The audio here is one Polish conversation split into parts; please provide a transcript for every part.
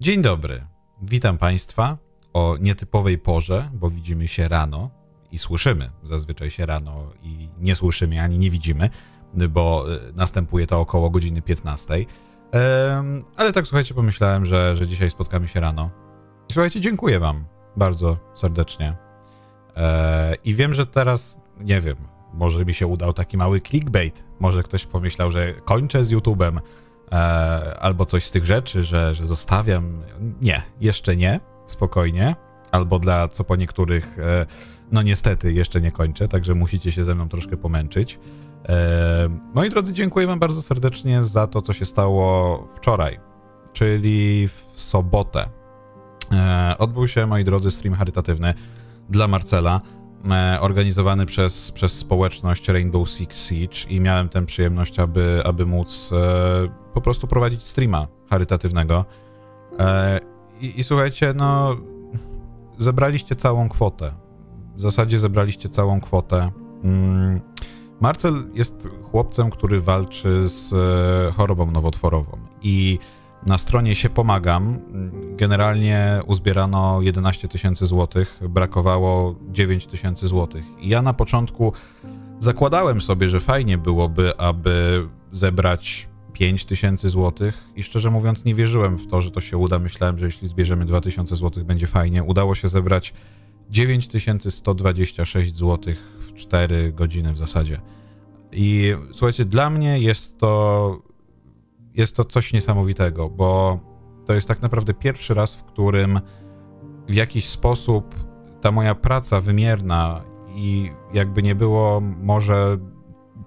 Dzień dobry. Witam Państwa o nietypowej porze, bo widzimy się rano i słyszymy zazwyczaj się rano i nie słyszymy ani nie widzimy, bo e, następuje to około godziny 15. Ehm, ale tak słuchajcie, pomyślałem, że, że dzisiaj spotkamy się rano. Słuchajcie, dziękuję Wam bardzo serdecznie. Eee, I wiem, że teraz, nie wiem, może mi się udał taki mały clickbait. Może ktoś pomyślał, że kończę z YouTube'em e, albo coś z tych rzeczy, że, że zostawiam. Nie, jeszcze nie, spokojnie. Albo dla co po niektórych, e, no niestety, jeszcze nie kończę, także musicie się ze mną troszkę pomęczyć. E, moi drodzy, dziękuję Wam bardzo serdecznie za to, co się stało wczoraj, czyli w sobotę. E, odbył się, moi drodzy, stream charytatywny dla Marcela, e, organizowany przez, przez społeczność Rainbow Six Siege i miałem tę przyjemność, aby, aby móc e, po prostu prowadzić streama charytatywnego. E, i, I słuchajcie, no zebraliście całą kwotę. W zasadzie zebraliście całą kwotę. Mm, Marcel jest chłopcem, który walczy z e, chorobą nowotworową i na stronie się pomagam. Generalnie uzbierano 11 tysięcy złotych, brakowało 9 tysięcy złotych. Ja na początku zakładałem sobie, że fajnie byłoby, aby zebrać 5 tysięcy złotych i szczerze mówiąc nie wierzyłem w to, że to się uda. Myślałem, że jeśli zbierzemy 2000 złotych będzie fajnie. Udało się zebrać 9126 złotych w 4 godziny w zasadzie. I słuchajcie, dla mnie jest to jest to coś niesamowitego, bo to jest tak naprawdę pierwszy raz, w którym w jakiś sposób ta moja praca wymierna i jakby nie było może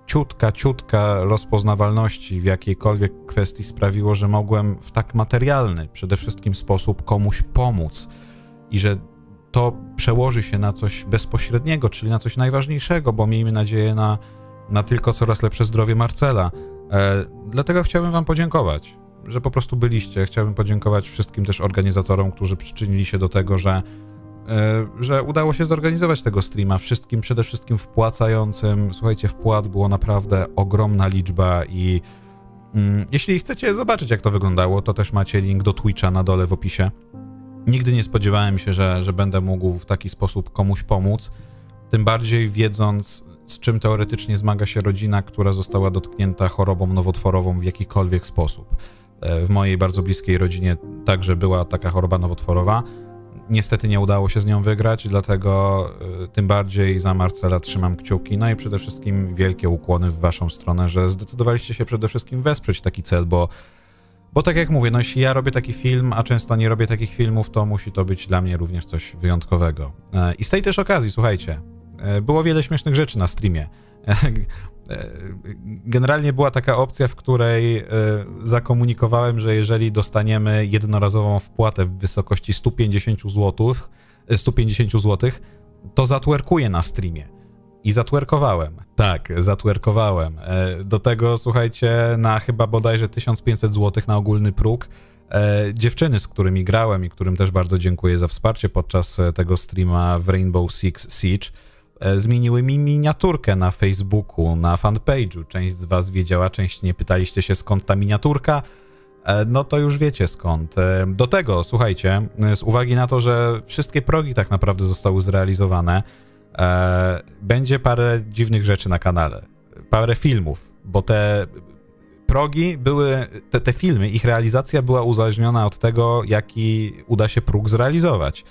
ciutka, ciutka rozpoznawalności w jakiejkolwiek kwestii sprawiło, że mogłem w tak materialny przede wszystkim sposób komuś pomóc i że to przełoży się na coś bezpośredniego, czyli na coś najważniejszego, bo miejmy nadzieję na, na tylko coraz lepsze zdrowie Marcela. E, dlatego chciałbym Wam podziękować, że po prostu byliście. Chciałbym podziękować wszystkim też organizatorom, którzy przyczynili się do tego, że, e, że udało się zorganizować tego streama. Wszystkim, przede wszystkim wpłacającym. Słuchajcie, wpłat było naprawdę ogromna liczba i mm, jeśli chcecie zobaczyć, jak to wyglądało, to też macie link do Twitcha na dole w opisie. Nigdy nie spodziewałem się, że, że będę mógł w taki sposób komuś pomóc. Tym bardziej wiedząc, z czym teoretycznie zmaga się rodzina, która została dotknięta chorobą nowotworową w jakikolwiek sposób. E, w mojej bardzo bliskiej rodzinie także była taka choroba nowotworowa. Niestety nie udało się z nią wygrać, dlatego e, tym bardziej za Marcela trzymam kciuki. No i przede wszystkim wielkie ukłony w waszą stronę, że zdecydowaliście się przede wszystkim wesprzeć taki cel, bo, bo tak jak mówię, no jeśli ja robię taki film, a często nie robię takich filmów, to musi to być dla mnie również coś wyjątkowego. E, I z tej też okazji, słuchajcie, było wiele śmiesznych rzeczy na streamie. E, generalnie była taka opcja, w której e, zakomunikowałem, że jeżeli dostaniemy jednorazową wpłatę w wysokości 150 zł, 150 zł, to zatwerkuję na streamie. I zatwerkowałem. Tak, zatwerkowałem. Do tego, słuchajcie, na chyba bodajże 1500 zł na ogólny próg. Dziewczyny, z którymi grałem i którym też bardzo dziękuję za wsparcie podczas tego streama w Rainbow Six Siege, E, zmieniły mi miniaturkę na Facebooku, na fanpage'u. Część z was wiedziała, część nie pytaliście się skąd ta miniaturka. E, no to już wiecie skąd. E, do tego, słuchajcie, z uwagi na to, że wszystkie progi tak naprawdę zostały zrealizowane, będzie parę dziwnych rzeczy na kanale. Parę filmów, bo te progi były, te, te filmy, ich realizacja była uzależniona od tego, jaki uda się próg zrealizować.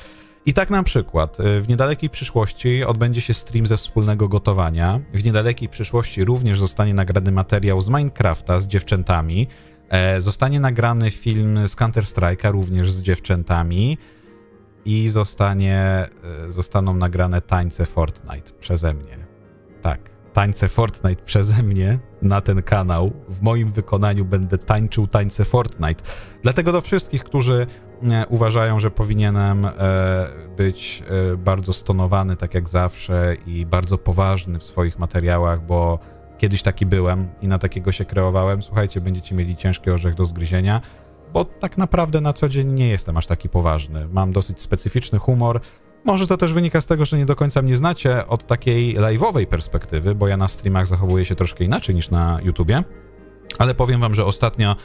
I tak na przykład y, w niedalekiej przyszłości odbędzie się stream ze wspólnego gotowania. W niedalekiej przyszłości również zostanie nagrany materiał z Minecrafta z dziewczętami. E, zostanie nagrany film z Counter-Strike'a również z dziewczętami. I zostanie, e, zostaną nagrane tańce Fortnite przeze mnie. Tak tańce Fortnite przeze mnie na ten kanał. W moim wykonaniu będę tańczył tańce Fortnite. Dlatego do wszystkich, którzy e, uważają, że powinienem e, być e, bardzo stonowany, tak jak zawsze, i bardzo poważny w swoich materiałach, bo kiedyś taki byłem i na takiego się kreowałem. Słuchajcie, będziecie mieli ciężki orzech do zgryzienia, bo tak naprawdę na co dzień nie jestem aż taki poważny. Mam dosyć specyficzny humor może to też wynika z tego, że nie do końca mnie znacie od takiej live'owej perspektywy, bo ja na streamach zachowuję się troszkę inaczej niż na YouTubie, ale powiem wam, że ostatnio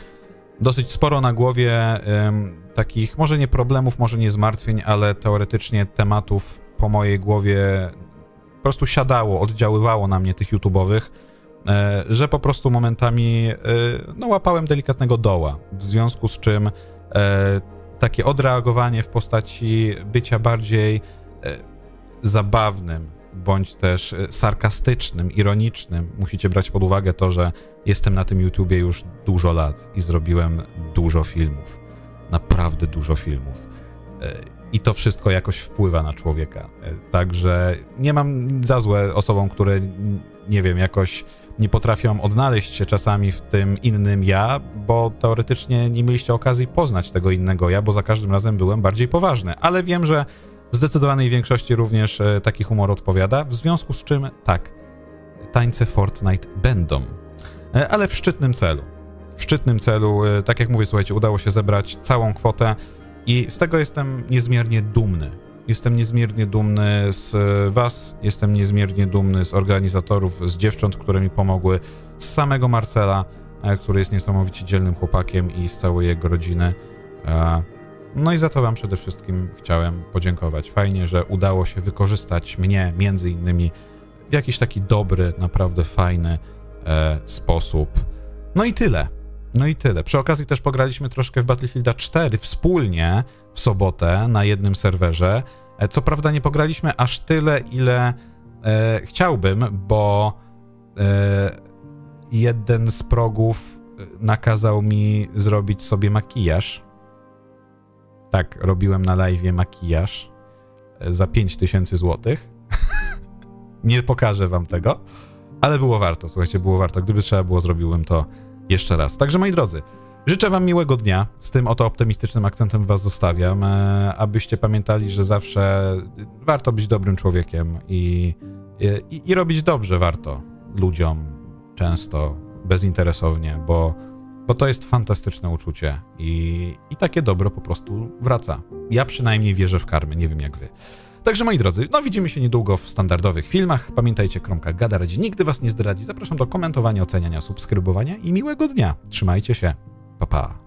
dosyć sporo na głowie ym, takich, może nie problemów, może nie zmartwień, ale teoretycznie tematów po mojej głowie po prostu siadało, oddziaływało na mnie tych YouTube'owych, e, że po prostu momentami e, no, łapałem delikatnego doła, w związku z czym e, takie odreagowanie w postaci bycia bardziej e, zabawnym, bądź też e, sarkastycznym, ironicznym. Musicie brać pod uwagę to, że jestem na tym YouTubie już dużo lat i zrobiłem dużo filmów. Naprawdę dużo filmów. E, I to wszystko jakoś wpływa na człowieka. Także nie mam za złe osobom, które, nie wiem, jakoś nie potrafią odnaleźć się czasami w tym innym ja, bo teoretycznie nie mieliście okazji poznać tego innego ja, bo za każdym razem byłem bardziej poważny. Ale wiem, że zdecydowanej większości również e, taki humor odpowiada, w związku z czym tak, tańce Fortnite będą, e, ale w szczytnym celu. W szczytnym celu, e, tak jak mówię, słuchajcie, udało się zebrać całą kwotę i z tego jestem niezmiernie dumny. Jestem niezmiernie dumny z Was, jestem niezmiernie dumny z organizatorów, z dziewcząt, które mi pomogły, z samego Marcela, który jest niesamowicie dzielnym chłopakiem i z całej jego rodziny. No i za to Wam przede wszystkim chciałem podziękować. Fajnie, że udało się wykorzystać mnie, między innymi, w jakiś taki dobry, naprawdę fajny e, sposób. No i tyle. No i tyle. Przy okazji też pograliśmy troszkę w Battlefielda 4 wspólnie w sobotę na jednym serwerze. E, co prawda nie pograliśmy aż tyle, ile e, chciałbym, bo e, jeden z progów e, nakazał mi zrobić sobie makijaż tak, robiłem na live makijaż e, za 5000 zł. Nie pokażę wam tego, ale było warto, słuchajcie, było warto. Gdyby trzeba było, zrobiłbym to jeszcze raz. Także moi drodzy, życzę wam miłego dnia. Z tym oto optymistycznym akcentem was zostawiam, e, abyście pamiętali, że zawsze warto być dobrym człowiekiem i, i, i robić dobrze warto ludziom, często, bezinteresownie, bo bo to jest fantastyczne uczucie i, i takie dobro po prostu wraca. Ja przynajmniej wierzę w karmy, nie wiem jak wy. Także moi drodzy, no widzimy się niedługo w standardowych filmach. Pamiętajcie, Kromka Gada radzi nigdy was nie zdradzi. Zapraszam do komentowania, oceniania, subskrybowania i miłego dnia. Trzymajcie się. Pa, pa.